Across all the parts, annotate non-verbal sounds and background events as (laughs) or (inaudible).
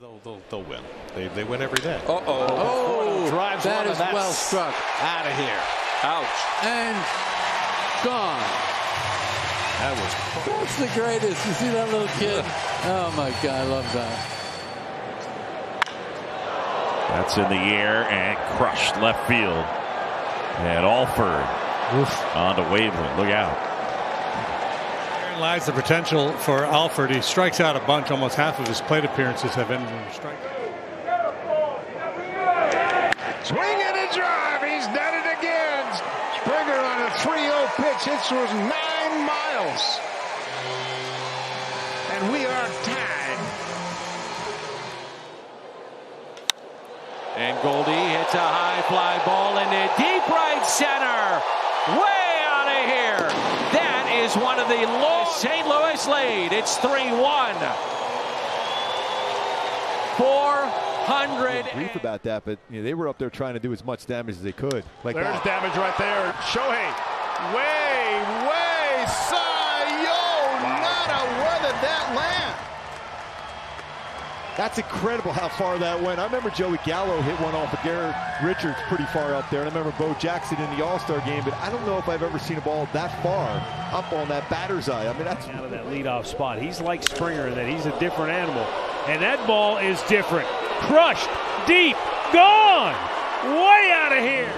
They'll, they'll, they'll win. They, they win every day. Uh-oh. Oh, oh drives that one, is and that's well struck. Out of here. Ouch. And gone. That was That's the greatest. You see that little kid? (laughs) Oh my God, I love that. That's in the air and crushed left field. And Alford on to Waveland. Look out. Therein lies the potential for Alford. He strikes out a bunch. Almost half of his plate appearances have ended in a strike. Swing and a drive. He's done it again. Springer on a 3-0 pitch. It was nine miles. And we are tied. And Goldie hits a high fly ball into deep right center. Way out of here. That is one of the low St. Louis lead. It's 3-1. 400. brief about that, but you know, they were up there trying to do as much damage as they could. Like There's that. damage right there. Shohei. Way, way. Sayo. Nada. Where did that land? That's incredible how far that went. I remember Joey Gallo hit one off of Garrett Richards pretty far up there. And I remember Bo Jackson in the All-Star game, but I don't know if I've ever seen a ball that far up on that batter's eye. I mean, that's out of that leadoff spot. He's like Springer in that he's a different animal. And that ball is different. Crushed, deep, gone, way out of here.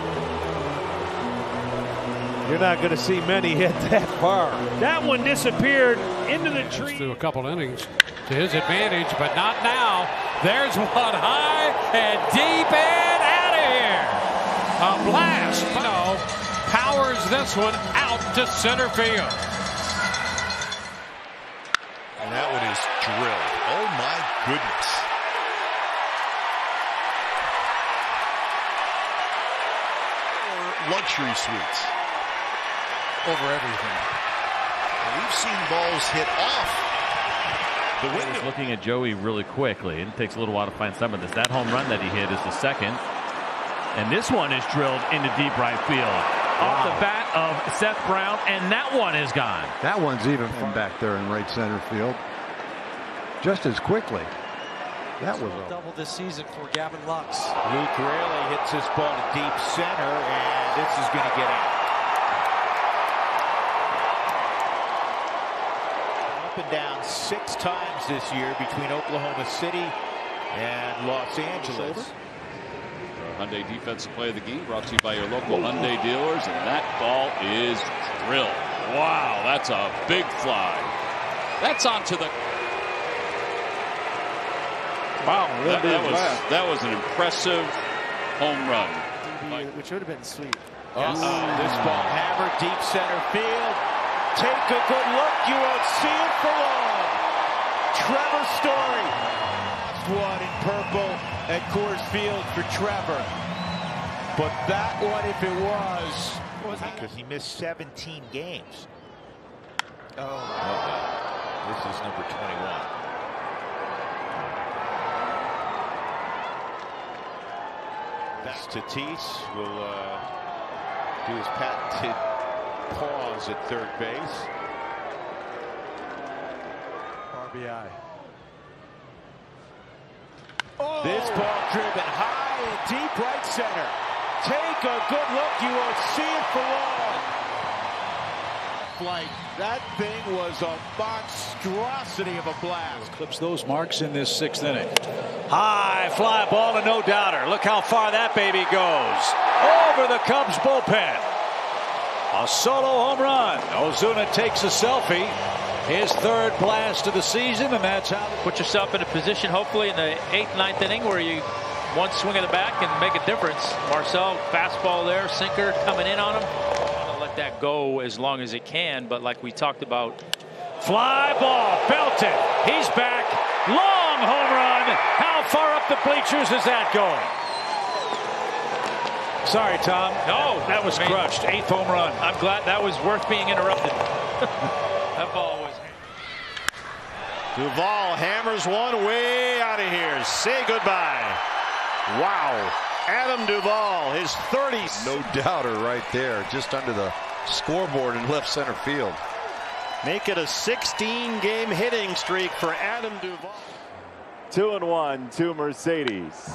You're not going to see many hit that far. That one disappeared into the tree. Through a couple innings to his advantage, but not now. There's one high and deep and out of here. A blast. No, powers this one out to center field. And that one is drilled. Oh my goodness. Luxury suites. Over everything. We've seen balls hit off the window. Looking at Joey really quickly. It takes a little while to find some of this. That home run that he hit is the second. And this one is drilled into deep right field. Off the bat of Seth Brown, and that one is gone. That one's even from back there in right center field. Just as quickly. That was a Double this season for Gavin Lux. Luke Raley hits this ball to deep center, and this is going to get out. Up and down six times this year between Oklahoma City and Los Angeles. Hyundai Defensive Play of the Game brought to you by your local Hyundai dealers, and that ball is drilled. Wow, that's a big fly. That's onto the. Wow, that, that was that was an impressive home run. Which would have been sweet. Uh-oh. This ball hammered deep center field. Take a good look. You won't see it for long. Trevor Story. One in purple at Coors Field for Trevor. But that one, if it was, because he missed 17 games. Oh, this is number 21. That's Tatis will uh, do his patented pause at third base. RBI. Oh. This ball driven high and deep right center. Take a good look. You won't see it for long. Flight. That thing was a monstrosity of a blast. Clips those marks in this sixth inning. High fly ball to no doubter. Look how far that baby goes. Over the Cubs bullpen. A solo home run. Ozuna takes a selfie. His third blast of the season, and that's how. Put yourself in a position, hopefully, in the eighth, ninth inning where you one swing of the back and make a difference. Marcel, fastball there, sinker coming in on him. Let that go as long as it can, but like we talked about. Fly ball, belted. He's back. Long home run. How far up the bleachers is that going? Sorry, Tom. No, that was I mean, crushed. Eighth home run. I'm glad that was worth being interrupted. (laughs) that ball was. Duvall hammers one way out of here. Say goodbye. Wow. Adam Duvall, his 30s. No doubter right there, just under the scoreboard in left center field. Make it a 16 game hitting streak for Adam Duvall. Two and one to Mercedes.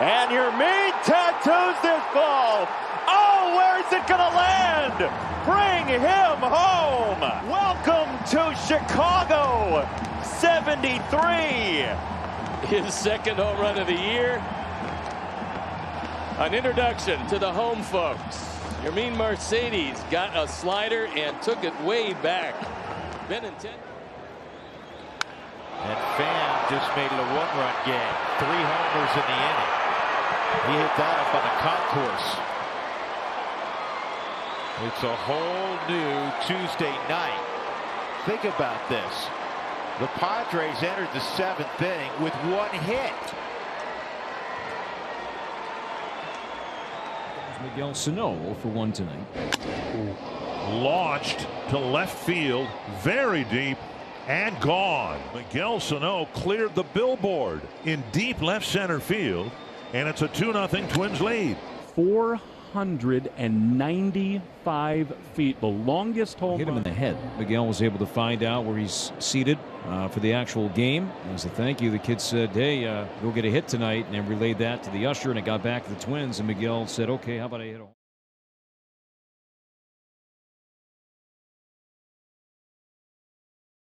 And Yermín tattoos this ball. Oh, where is it going to land? Bring him home. Welcome to Chicago. 73. His second home run of the year. An introduction to the home folks. Yermín Mercedes got a slider and took it way back. Benintendi. And Pham just made it a one-run game. Three homers in the inning. He hit that up on the concourse. It's a whole new Tuesday night. Think about this. The Padres entered the seventh inning with one hit. Miguel Sano oh for one tonight. Launched to left field, very deep, and gone. Miguel Sano cleared the billboard in deep left center field, and it's a 2 0 Twins lead. 495 feet, the longest home Hit him in the head. Miguel was able to find out where he's seated uh, for the actual game. As a thank you, the kid said, hey, uh, go get a hit tonight, and relayed that to the usher, and it got back to the Twins, and Miguel said, okay, how about I hit a